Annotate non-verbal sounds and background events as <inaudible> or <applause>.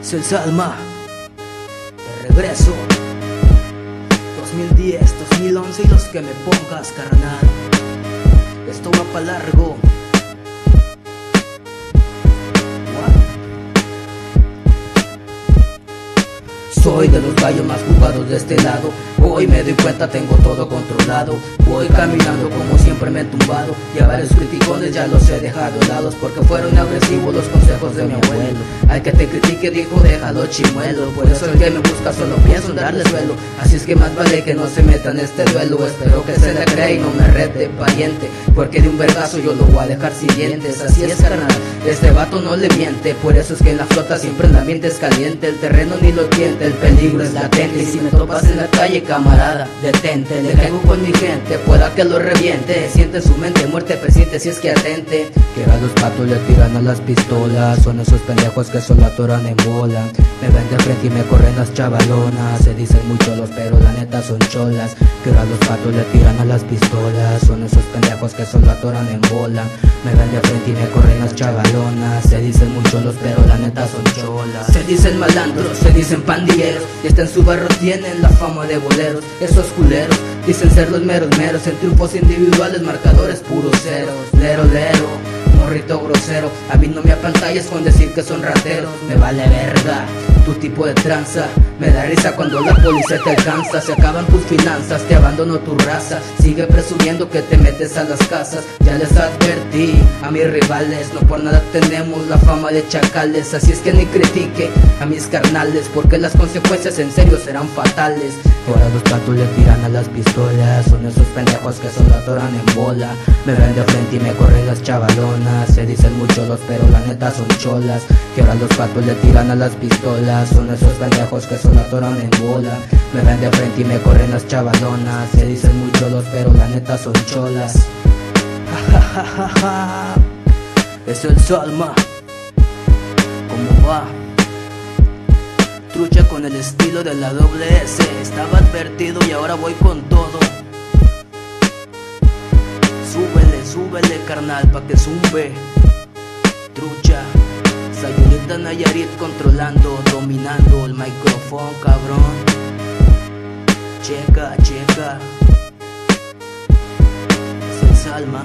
El Salma. De regreso. 2010, 2011 y los que me pongas, carnal. Esto va para largo. Soy de los gallos más jugados de este lado. Hoy me doy cuenta, tengo todo controlado. Voy caminando como siempre me he tumbado. Y a varios criticones ya los he dejado lados porque fueron agresivos los consejos de mi abuelo. Al que te critique, dijo, déjalo chimuelo. Por eso el que me busca solo pienso en darle suelo. Así es que más vale que no se meta en este duelo. Espero que se le crea y no me rete, pariente. Porque de un vergazo yo lo voy a dejar sin dientes. Así es, carnal. Este vato no le miente. Por eso es que en la flota siempre el ambiente es caliente. El terreno ni lo tiente el peligro es latente. Y si me topas en la calle, camarada, detente. Le caigo con mi gente, pueda que lo reviente. Siente su mente, muerte presiente si es que atente. Que a los patos le tiran a las pistolas. Son esos pendejos que solo atoran en bola. Me ven de frente y me corren las chavalonas. Se dicen muy cholos, pero la neta son cholas. Que a los patos le tiran a las pistolas. Son esos pendejos que solo atoran en bola. Me ven de frente y me corren las chavalonas. Se dicen muy cholos, pero la neta son cholas. Se dicen malandros, se dicen pandillas y hasta en su barro tienen la fama de boleros. Esos culeros dicen ser los meros meros. En triunfos individuales marcadores puros ceros. Lero lero, morrito grosero. A mí no me apantalles con decir que son rateros. Me vale verga tu tipo de tranza. Me da risa cuando la policía te alcanza. Se acaban tus finanzas, te abandono tu raza. Sigue presumiendo que te metes a las casas. Ya les advertí a mis rivales No por nada tenemos la fama de chacales. Así es que ni critique a mis carnales Porque las consecuencias en serio serán fatales. Ahora los patos le tiran a las pistolas. Son esos pendejos que solo atoran en bola. Me ven de frente y me corren las chavalonas. Se dicen muchos los pero la neta son cholas Que ahora los patos le tiran a las pistolas. Son esos pendejos que solo atoran en bola. Me ven de frente y me corren las chavalonas. Se dicen muy cholos pero la neta son cholas. <laughs> Es el Salma. ¿Cómo va? Trucha con el estilo de la doble S. Estaba advertido y ahora voy con todo. Súbele, súbele carnal pa' que zumbe Nayarit controlando, dominando el micrófono, cabrón. Checa, checa. Es Salma.